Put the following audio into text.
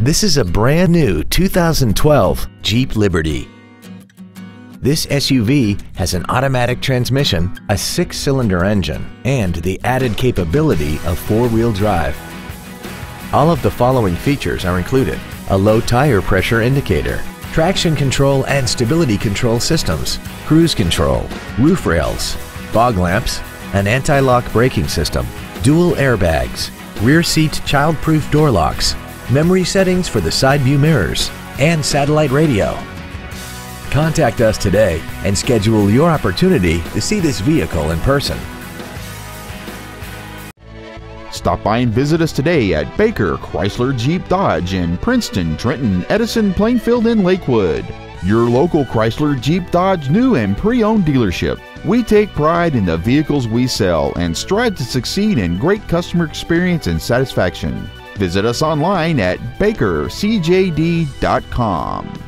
This is a brand new 2012 Jeep Liberty. This SUV has an automatic transmission, a six-cylinder engine, and the added capability of four-wheel drive. All of the following features are included. A low tire pressure indicator, traction control and stability control systems, cruise control, roof rails, fog lamps, an anti-lock braking system, dual airbags, rear seat child-proof door locks, memory settings for the side view mirrors, and satellite radio. Contact us today and schedule your opportunity to see this vehicle in person. Stop by and visit us today at Baker Chrysler Jeep Dodge in Princeton, Trenton, Edison, Plainfield, and Lakewood. Your local Chrysler Jeep Dodge new and pre owned dealership. We take pride in the vehicles we sell and strive to succeed in great customer experience and satisfaction. Visit us online at bakercjd.com.